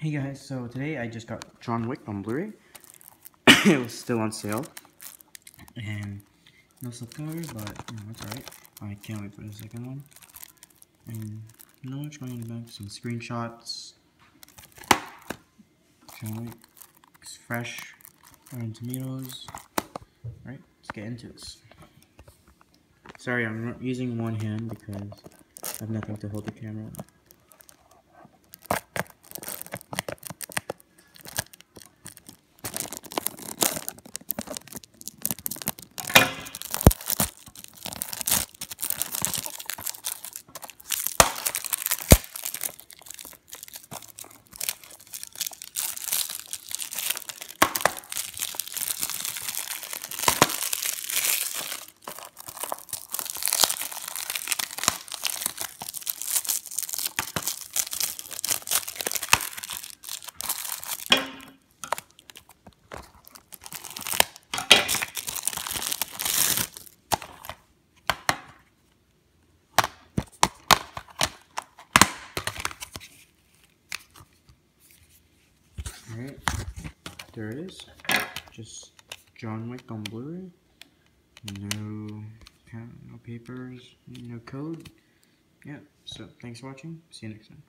Hey guys, so today I just got John Wick on Blu-ray. it was still on sale. And no subcover, but you know, it's alright. I can't wait for the second one. And not much going in the back, some screenshots. John Wick. It's fresh. Rotten Tomatoes. Alright, let's get into this. Sorry, I'm not using one hand because I have nothing to hold the camera. Alright, there it is. Just John Wick on Blu-ray. No, no papers, no code. Yeah, so thanks for watching. See you next time.